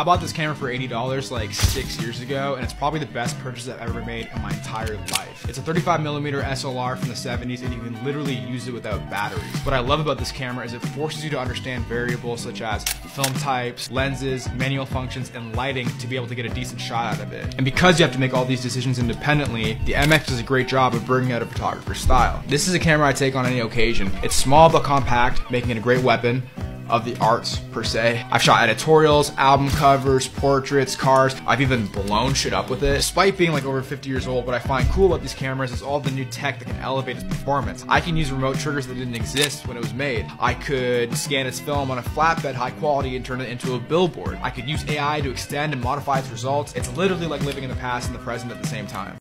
I bought this camera for $80 like six years ago, and it's probably the best purchase I've ever made in my entire life. It's a 35mm SLR from the 70s, and you can literally use it without batteries. What I love about this camera is it forces you to understand variables such as film types, lenses, manual functions, and lighting to be able to get a decent shot out of it. And because you have to make all these decisions independently, the MX does a great job of bringing out a photographer's style. This is a camera I take on any occasion. It's small but compact, making it a great weapon of the arts per se. I've shot editorials, album covers, portraits, cars. I've even blown shit up with it. Despite being like over 50 years old, what I find cool about these cameras is all the new tech that can elevate its performance. I can use remote triggers that didn't exist when it was made. I could scan its film on a flatbed high quality and turn it into a billboard. I could use AI to extend and modify its results. It's literally like living in the past and the present at the same time.